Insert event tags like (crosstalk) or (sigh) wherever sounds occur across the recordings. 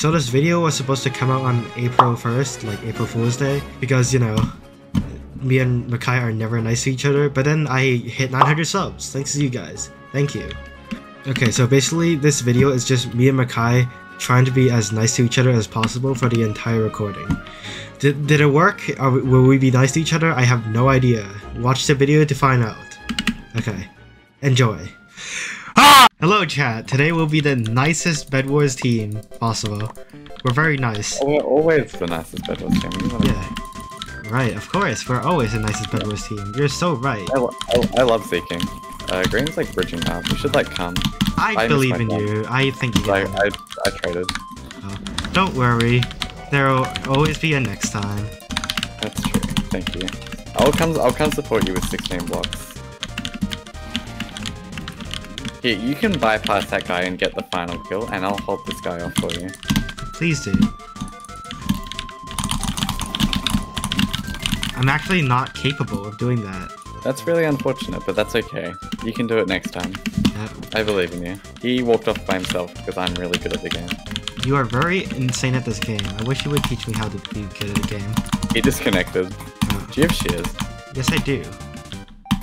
So this video was supposed to come out on April 1st, like April Fool's Day, because, you know, me and Mikaii are never nice to each other, but then I hit 900 subs, thanks to you guys. Thank you. Okay, so basically this video is just me and Mikaii trying to be as nice to each other as possible for the entire recording. Did, did it work? Are will we be nice to each other? I have no idea. Watch the video to find out. Okay. Enjoy. Ah! Hello chat, today will be the nicest Bed Wars team possible. We're very nice. Oh, we're always the nicest Bed Wars team. Yeah. Right, of course, we're always the nicest Bed Wars team. You're so right. I, lo- I, I love ZeKing. Uh, Green's like bridging now. We should like come. I, I believe in you. I think you Like can. I, I traded. Don't worry. There'll always be a next time. That's true. Thank you. I'll come. I'll come support you with 16 blocks. Here, you can bypass that guy and get the final kill, and I'll hold this guy off for you. Please do. I'm actually not capable of doing that. That's really unfortunate, but that's okay. You can do it next time. That- I believe in you. He walked off by himself because I'm really good at the game. You are very insane at this game. I wish you would teach me how to be good at the game. He disconnected. Uh, Do you have shears? yes, I do.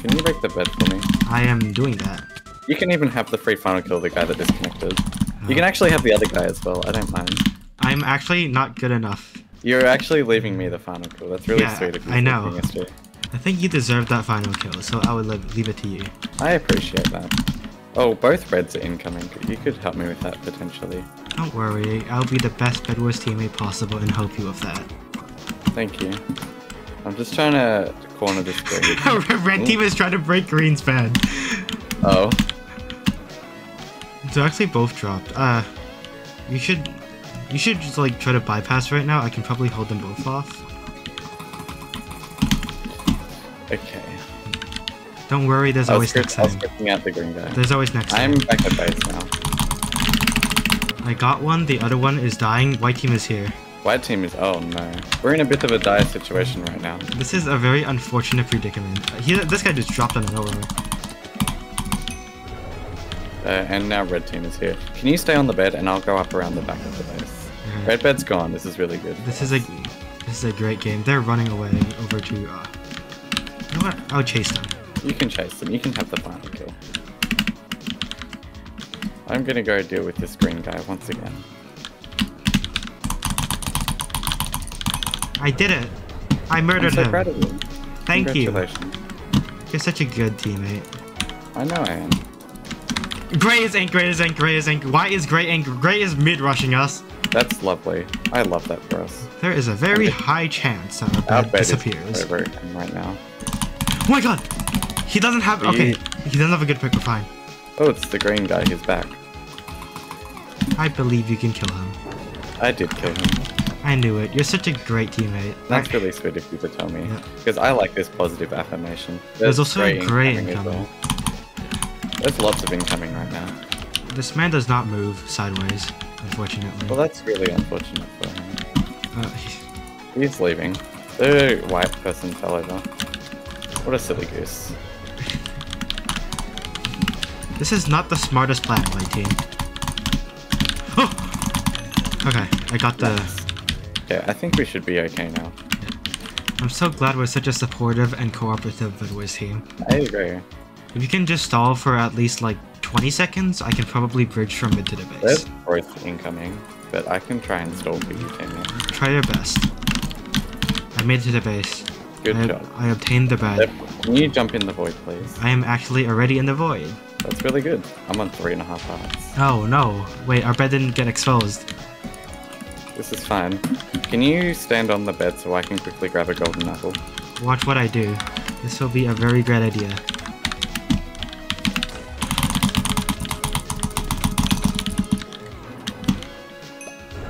Can you break the bed for me? I am doing that. You can even have the free final kill the guy that disconnected. You can oh. actually have the other guy as well. I don't mind. I'm actually not good enough. You're actually leaving me the final kill. That's really Yeah, sweet of you. I know. I think you deserve that final kill, so I would leave leave it to you. I appreciate that. Oh, both reds are incoming. You could help me with that potentially. Don't worry, I'll be the best Bed Wars teammate possible and help you with that. Thank you. I'm just trying to corner this (laughs) green. Red team is trying to break Green's bed. oh, They actually both dropped. Uh, you should, you should just like try to bypass right now. I can probably hold them both off. okay. Don't worry, there's always next time. out the green guy. There's always next time. I'm back at base now. I got one. The other one is dying. White team is here. White team is. Oh no. We're in a bit of a dire situation right now. This is a very unfortunate predicament. He, this guy just dropped on the nowhere. Uh, and now red team is here. Can you stay on the bed and I'll go up around the back of the base? Alright. Red bed's gone. This is really good. This is a, this is a great game. They're running away over to. Uh, you know what? I'll chase them. You can chase them. You can have the final kill. I'm gonna go deal with this green guy once again. I did it. I murdered so him. proud of you. Thank you. You're such a good teammate. I know I am. Gray is ink, Gray is ink, Gray is ink. Why is Gray ink? Gray is mid rushing us. That's lovely. I love that for us. There is a very high chance that our Our bed bed is disappears. over him right now. Oh my god! He doesn't have. Okay, he doesn't have a good pick. We're fine. Oh, it's the green guy. He's back. I believe you can kill him. I did kill him. I knew it. You're such a great teammate. That's I- really sweet of you to tell me. Yeah. Because I like this positive affirmation. There's also a gray as incoming. There's lots of incoming right now. This man does not move sideways, unfortunately. Well, that's really unfortunate for him. Uh, (laughs) He's leaving. The white person fell over. What a silly goose. (laughs) this is not the smartest plan, white team. Oh! (gasps) Okay, I got the. Yeah, I think we should be okay now. I'm so glad we're such a supportive and cooperative Bedwars team. I agree. If you can just stall for at least like 20 seconds, I can probably bridge from mid to the There's base. both incoming, but I can try and stall for you, Tammy. Try your best. I made it to the base. Good I, job. I obtained the bed. Can you jump in the void, please? I am actually already in the void. That's really good. I'm on three and a half hearts. Oh no. Wait, our bed didn't get exposed. This is fine. Can you stand on the bed so I can quickly grab a golden apple? Watch what I do. This will be a very great idea.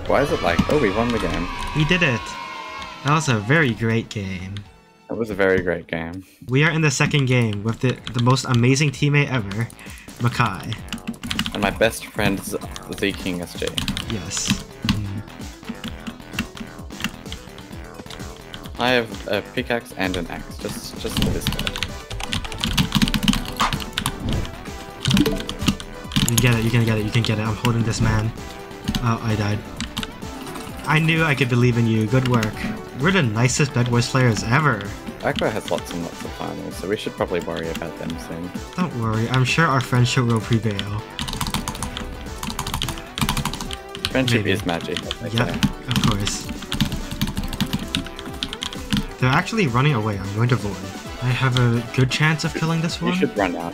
Why is it like, oh, we won the game? We did it! That was a very great game. That was a very great game. We are in the second game with the, the most amazing teammate ever, Mikaii. And my best friend Z, ZeKingSG. Yes. Mm. I have a pickaxe and an axe, just just for this guy. You get it, you can get it, you can get it. I'm holding this man. Oh, I died. I knew I could believe in you. Good work. We're the nicest Bed Wars players ever. Aqua has lots and lots of finals, so we should probably worry about them soon. Don't worry, I'm sure our friendship will prevail. Friendship Maybe. is magic. they of course. They're actually running away. I'm going to void. I have a good chance of killing this one. You should run out.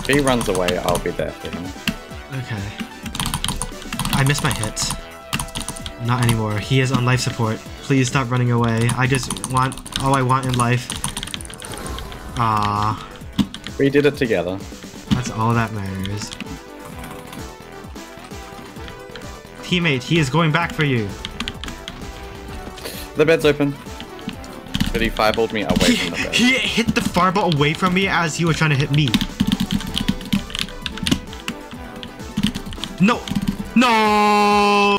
If he runs away, I'll be there for him. Okay. I missed my hits. Not anymore. He is on life support. Please stop running away. I just want all I want in life. Ah, We did it together. that's all that matters. Teammate, he is going back for you. The bed's open. But he fireballed me away He, from the bed. he hit the fireball away from me as he was trying to hit me. No! No!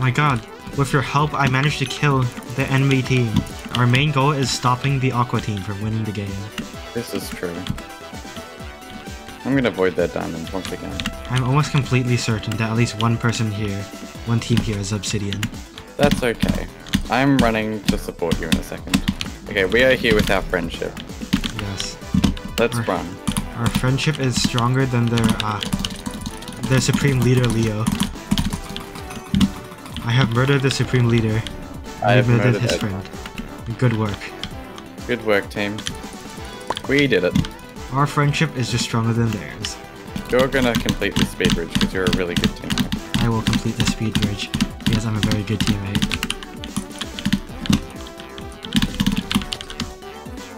My god. With your help, I managed to kill the enemy team. Our main goal is stopping the Aqua team from winning the game. This is true. I'm gonna avoid that diamond once again. I'm almost completely certain that at least one person here, one team here is Obsidian. That's okay. I'm running to support you in a second. Okay, we are here with our friendship. Yes. Let's Alright. run. Our friendship is stronger than their, uh, their supreme leader, Leo. I have murdered the supreme leader. I have You murdered his Ed. friend. Good work. Good work, team. We did it. Our friendship is just stronger than theirs. You're gonna complete the speed bridge because you're a really good teammate. I will complete the speed bridge because I'm a very good teammate.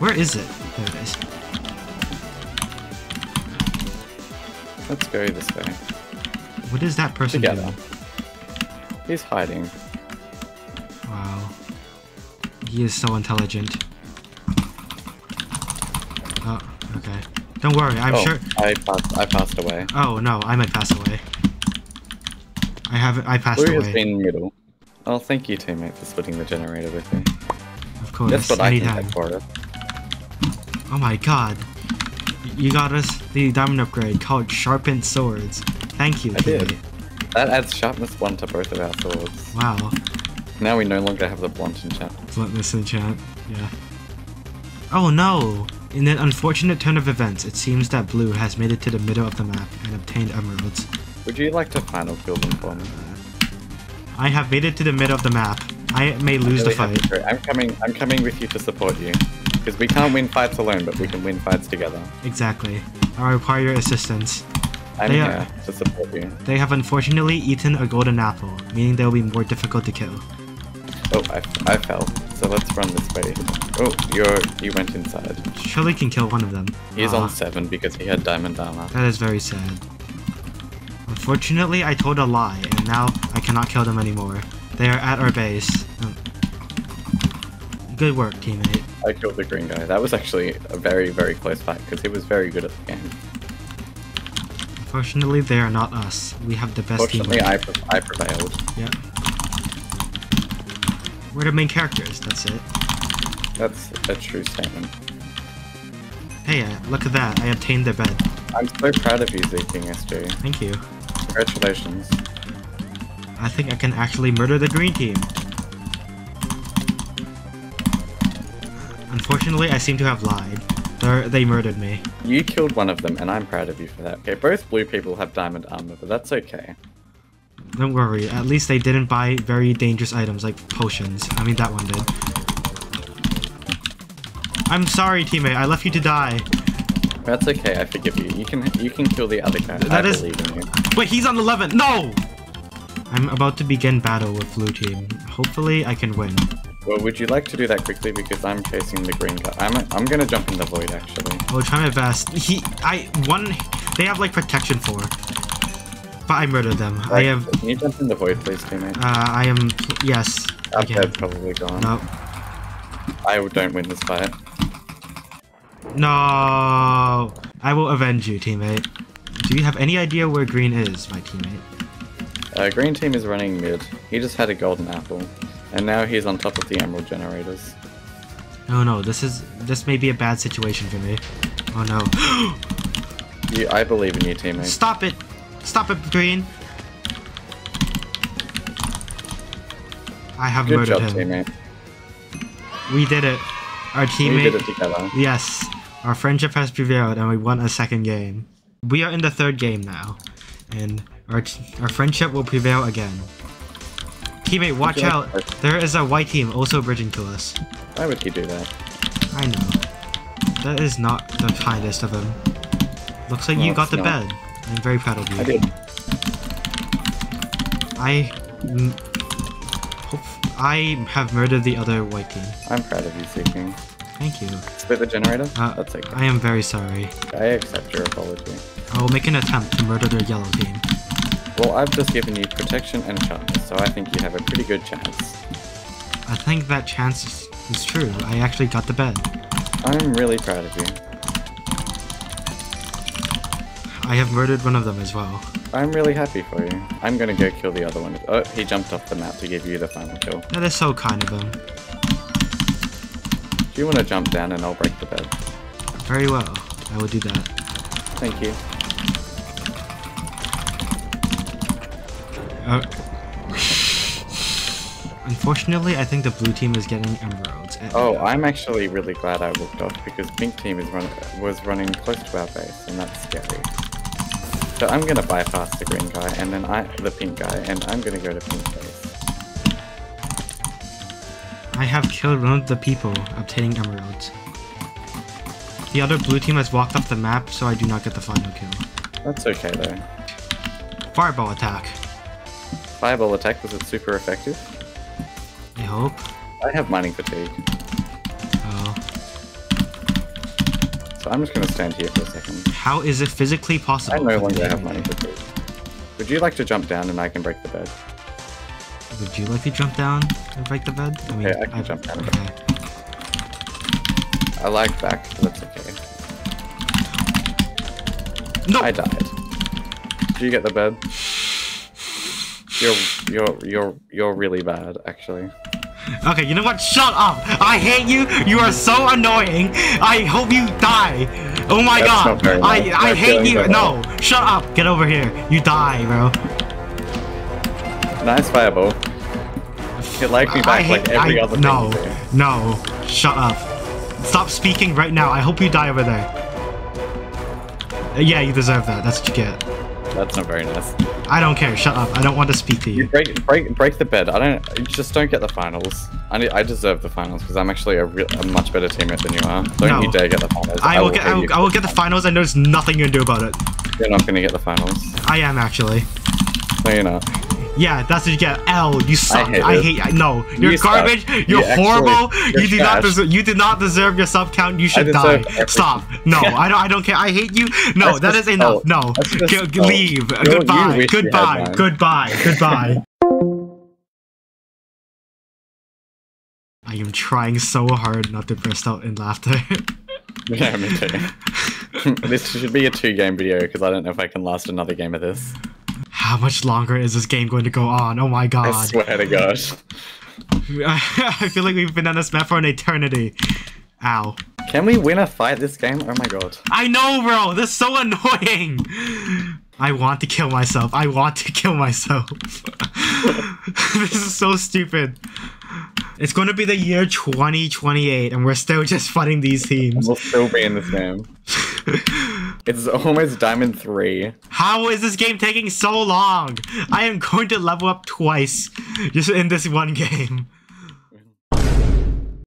Where is it? There it is. Let's go this way. What is that person Together. doing? He's hiding. Wow. He is so intelligent. Oh, okay. Don't worry, I'm oh, sure. I passed. I passed away. Oh no, I might pass away. I haven't. I passed Blue away. has been middle. Oh, thank you, teammate, for splitting the generator with me. Of course, That's what I can anytime. for it. Oh my god. You got us the diamond upgrade called Sharpened Swords. Thank you, I did. That adds sharpness one to both of our swords. Wow. Now we no longer have the blunt enchant. Bluntness enchant. Yeah. Oh no! In an unfortunate turn of events, it seems that Blue has made it to the middle of the map and obtained emeralds. Would you like to final kill them for me? I have made it to the middle of the map. I may lose the Really happy fight. I'm coming. I'm coming with you to support you. Because we can't win fights alone, but we can win fights together. Exactly. I require your assistance. I'm They are- to support you. They have unfortunately eaten a golden apple, meaning they'll be more difficult to kill. Oh, I, I fell. So let's run this way. Oh, you're you went inside. Surely can kill one of them. He's Aw, on seven because he had diamond armor. That is very sad. Unfortunately, I told a lie, and now I cannot kill them anymore. They are at our base. Um, Good work, teammate. I killed the green guy. That was actually a very, very close fight because he was very good at the game. Unfortunately, they are not us. We have the best team. Fortunately, I, pre- I prevailed. Yeah. We're the main characters, that's it. That's a true statement. Hey, uh, look at that. I obtained their bed. I'm so proud of you, ZeKingSG. Thank you. Congratulations. I think I can actually murder the green team. Unfortunately, I seem to have lied. They're, they murdered me. You killed one of them, and I'm proud of you for that. Okay, both blue people have diamond armor, but that's okay. Don't worry, at least they didn't buy very dangerous items like potions. I mean, that one did. I'm sorry, teammate. I left you to die. That's okay. I forgive you. You can you can kill the other guy. That I is- believe in you. Wait, he's on 11. No! I'm about to begin battle with blue team. Hopefully, I can win. Well, would you like to do that quickly because I'm chasing the green guy? I'm I'm gonna jump in the void actually. I will try my best. He, I, one, they have like protection for, but I murdered them. I have, Can you jump in the void, please, teammate? uh, I am, yes. Our probably gone. No. I don't win this fight. No! I will avenge you, teammate. Do you have any idea where green is, my teammate? Uh, green team is running mid. He just had a golden apple, and now he's on top of the emerald generators. No, no, this is, this may be a bad situation for me. Oh no. (gasps) You, I believe in you, teammate. Stop it! Stop it, Green! I have Good murdered job, him. teammate. We did it. Our teammate. We did it together. Yes, our friendship has prevailed and we won a second game. We are in the third game now, and our our friendship will prevail again. Teammate, watch like out! There is a white team also bridging to us. Why would he do that? I know. That is not the kindest of him. Looks like you got the not. bed. I'm very proud of you. I did. I, I have murdered the other white team. I'm proud of you, ZeKing. Thank you. Split the generator? Uh, That's okay. I am very sorry. I accept your apology. I will make an attempt to murder the yellow team. Well, I've just given you protection and sharpness, so I think you have a pretty good chance. I think that chance is, is true. I actually got the bed. I'm really proud of you. I have murdered one of them as well. I'm really happy for you. I'm gonna go kill the other one. Oh, he jumped off the map to give you the final kill. That is so kind of him. Do you want to jump down and I'll break the bed? Very well. I will do that. Thank you. Uh, unfortunately, I think the blue team is getting emeralds. Oh, I'm actually really glad I walked off because pink team is run was running close to our base, and that's scary. So I'm gonna bypass the green guy and then I the pink guy, and I'm gonna go to pink base. I have killed one of the people obtaining emeralds. The other blue team has walked off the map, so I do not get the final kill. That's okay though. Fireball attack. Fireball attack was it super effective? I hope. I have mining fatigue, Oh. so I'm just gonna stand here for a second. How is it physically possible? I no longer have mining fatigue. Would you like to jump down and I can break the bed? Would you like to jump down and break the bed? I mean, Okay, I can jump down Okay. I lag back, but that's okay. No. I died. Do you get the bed? You're you're you're you're really bad, actually. Okay, you know what? Shut up! I hate you! You are so annoying! I hope you die! Oh my That's god! I nice. I hate you! No! Shut up! Get over here! You die, bro. Nice fireball. It lagged me back like hate- every I- other No, thing. you do. no. Shut up. Stop speaking right now. I hope you die over there. Yeah, you deserve that. That's what you get. That's not very nice. I don't care. Shut up. I don't want to speak to You you. break break break the bed. I don't. You just don't get the finals. I need, I deserve the finals because I'm actually a, real, a much better teammate than you are. Don't No. you dare get the finals. I will get. I will. I will get the finals, and there's nothing you can do about it. You're not gonna get the finals. I am actually. No, you're not. Yeah, that's what you get. L, you suck. hate I hate. I, no, you're You suck. garbage. You're You actually- horrible. you're you do not deserve. You did not deserve your sub count. You should die. everything. Stop. No, (laughs) I don't. I don't care. I hate you. No, That's that just is enough. salt. No, just salt. Oh. leave. Goodbye. wish you had Goodbye. Goodbye. Goodbye. (laughs) I am trying so hard not to burst out in laughter. (laughs) Yeah, me too. this should be a two-game video because I don't know if I can last another game of this. How much longer is this game going to go on? Oh my god. I swear to God. (laughs) I feel like we've been on this map for an eternity. Ow. Can we win a fight this game? Oh my god. I know, bro. This is so annoying. I want to kill myself. I want to kill myself. (laughs) this is so stupid. It's going to be the year 2028, and we're still just fighting these teams. We'll still be in this game. (laughs) It's almost Diamond 3. How is this game taking so long? I am going to level up twice just in this one (laughs) game.